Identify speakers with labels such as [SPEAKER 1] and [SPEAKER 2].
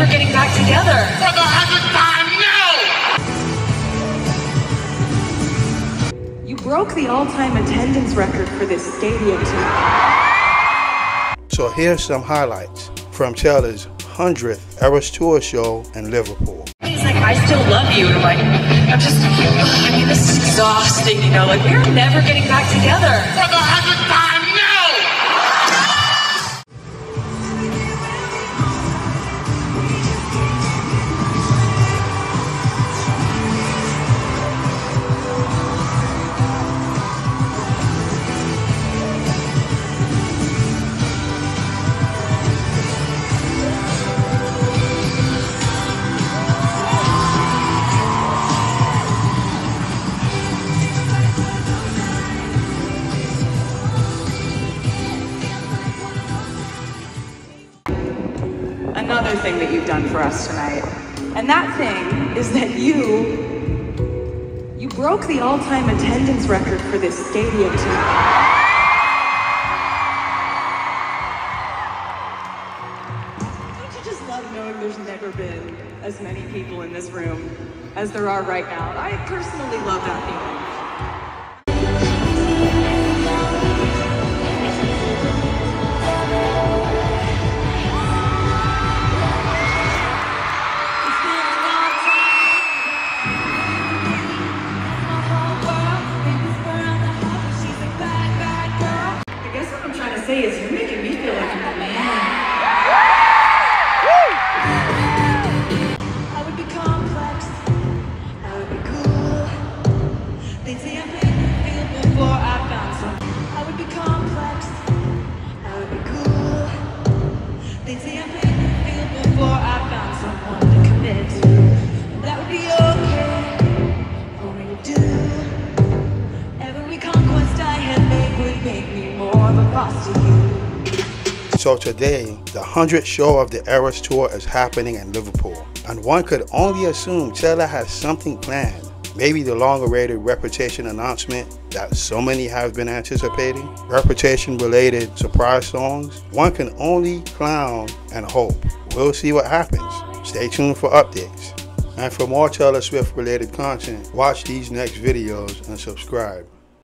[SPEAKER 1] never getting back together.
[SPEAKER 2] For the hundredth time,
[SPEAKER 3] no! You broke the all-time attendance record for this stadium tonight.
[SPEAKER 4] So here's some highlights from Taylor's 100th Eras Tour show in Liverpool.
[SPEAKER 1] He's like, I still love you. And I'm like, I'm just, I mean, this is exhausting, you know, like we're never getting back together.
[SPEAKER 2] For the hundredth time!
[SPEAKER 3] Another thing that you've done for us tonight. And that thing is that you you broke the all-time attendance record for this stadium tonight. Don't you just love knowing there's never been as many people in this room as there are right now? I personally love that feeling. Say is you're making me feel like I'm man. I would be complex. I would be cool. They'd say I made me feel before before I
[SPEAKER 4] So today, the 100th show of the Eras Tour is happening in Liverpool, and one could only assume Taylor has something planned. Maybe the long-awaited Reputation announcement that so many have been anticipating, Reputation-related surprise songs. One can only clown and hope. We'll see what happens. Stay tuned for updates. And for more Taylor Swift related content, watch these next videos and subscribe.